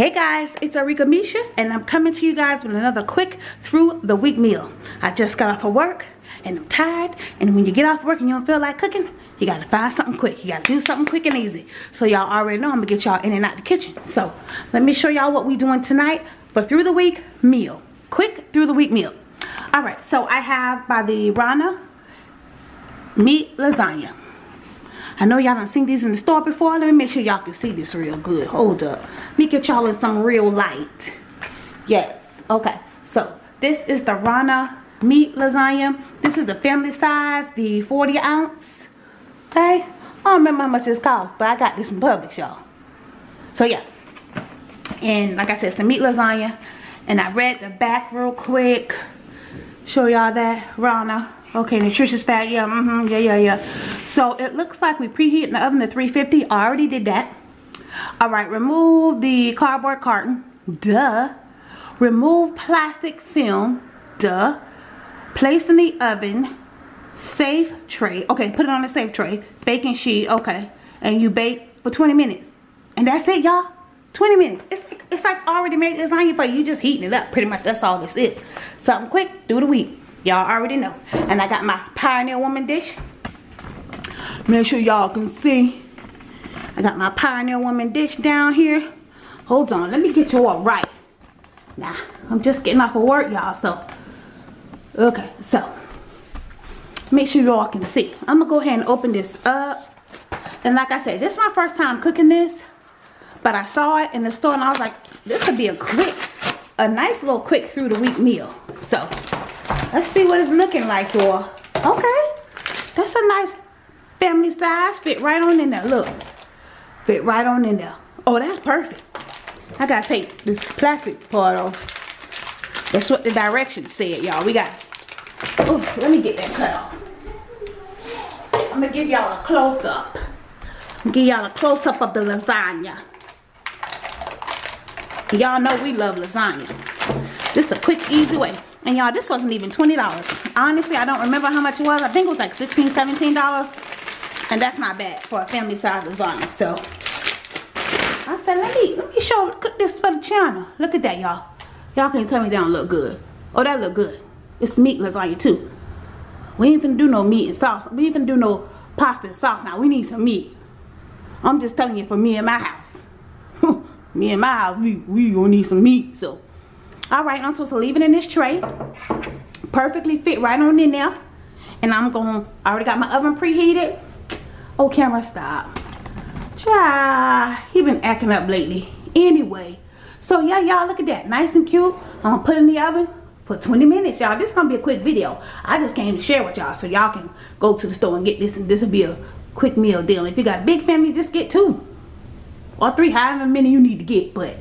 Hey guys, it's Arickamisha and I'm coming to you guys with another quick through the week meal. I just got off of work and I'm tired and when you get off work and you don't feel like cooking, you gotta find something quick. You gotta do something quick and easy. So y'all already know I'm gonna get y'all in and out the kitchen. So let me show y'all what we doing tonight for through the week meal. Quick through the week meal. Alright, so I have by the Rana meat lasagna. I know y'all done seen these in the store before. Let me make sure y'all can see this real good. Hold up. Let me get y'all in some real light. Yes. Okay. So, this is the Rana meat lasagna. This is the family size, the 40 ounce. Okay. I don't remember how much this cost, but I got this from Publix, y'all. So, yeah. And like I said, it's the meat lasagna. And I read the back real quick. Show y'all that. Rana Okay, nutritious fat, yeah, mm-hmm, yeah, yeah, yeah. So it looks like we preheat in the oven to 350. I already did that. All right, remove the cardboard carton, duh. Remove plastic film, duh. Place in the oven, safe tray. Okay, put it on the safe tray. Baking sheet, okay. And you bake for 20 minutes. And that's it, y'all. 20 minutes. It's like, it's like already made lasagna for you. You just heating it up. Pretty much that's all this is. Something quick, through the week. Y'all already know. And I got my Pioneer Woman dish. Make sure y'all can see. I got my Pioneer Woman dish down here. Hold on, let me get you all right. Now, I'm just getting off of work, y'all, so. Okay, so. Make sure y'all can see. I'm gonna go ahead and open this up. And like I said, this is my first time cooking this. But I saw it in the store and I was like, this could be a quick, a nice little quick through the week meal. So, Let's see what it's looking like, y'all. Okay. That's a nice family size. Fit right on in there. Look. Fit right on in there. Oh, that's perfect. I gotta take this plastic part off. That's what the directions said, y'all. We got, oh, let me get that cut off. I'm gonna give y'all a close-up. Give y'all a close-up of the lasagna. Y'all know we love lasagna. This is a quick, easy way. And y'all, this wasn't even $20. Honestly, I don't remember how much it was. I think it was like $16, $17. And that's not bad for a family size lasagna. So, I said, let me, let me show, cook this for the channel. Look at that, y'all. Y'all can't tell me that don't look good. Oh, that look good. It's meat lasagna, too. We ain't finna do no meat and sauce. We ain't finna do no pasta and sauce now. We need some meat. I'm just telling you for me and my house. me and my house, we, we gonna need some meat, so. All right, I'm supposed to leave it in this tray. Perfectly fit right on in there. And I'm gonna, I already got my oven preheated. Oh, camera, stop. Try. He been acting up lately. Anyway. So, yeah, y'all, look at that. Nice and cute. I'm going to put in the oven for 20 minutes, y'all. This is going to be a quick video. I just came to share with y'all so y'all can go to the store and get this. And this will be a quick meal deal. If you got big family, just get two. Or three, however many you need to get. But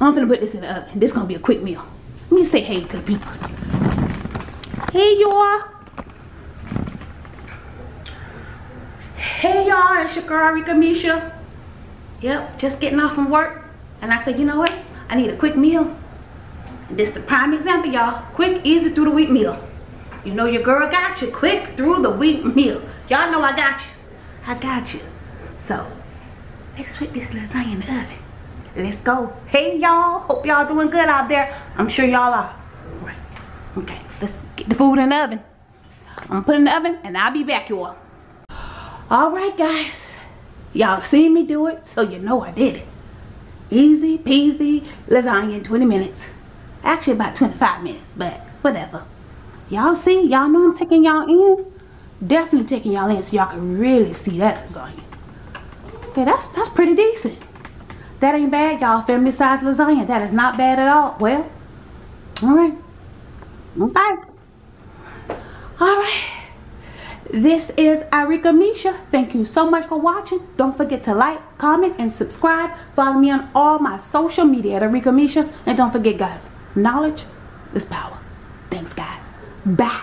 I'm gonna put this in the oven. This gonna be a quick meal. Let me say hey to the people. Hey y'all. Hey y'all, it's your girl Rika Misha. Yep, just getting off from work. And I said, you know what? I need a quick meal. And this is the prime example, y'all. Quick, easy through the week meal. You know your girl got you. Quick through the week meal. Y'all know I got you. I got you. So, let's put this lasagna in the oven let's go hey y'all hope y'all doing good out there i'm sure y'all are right okay let's get the food in the oven i'm gonna put it in the oven and i'll be back y'all all right guys y'all seen me do it so you know i did it easy peasy lasagna in 20 minutes actually about 25 minutes but whatever y'all see y'all know i'm taking y'all in definitely taking y'all in so y'all can really see that lasagna okay that's that's pretty decent that ain't bad, y'all. Family size lasagna. That is not bad at all. Well, all right. Okay. All right. This is Arickamisha. Thank you so much for watching. Don't forget to like, comment, and subscribe. Follow me on all my social media at Arickamisha. And don't forget, guys, knowledge is power. Thanks, guys. Bye.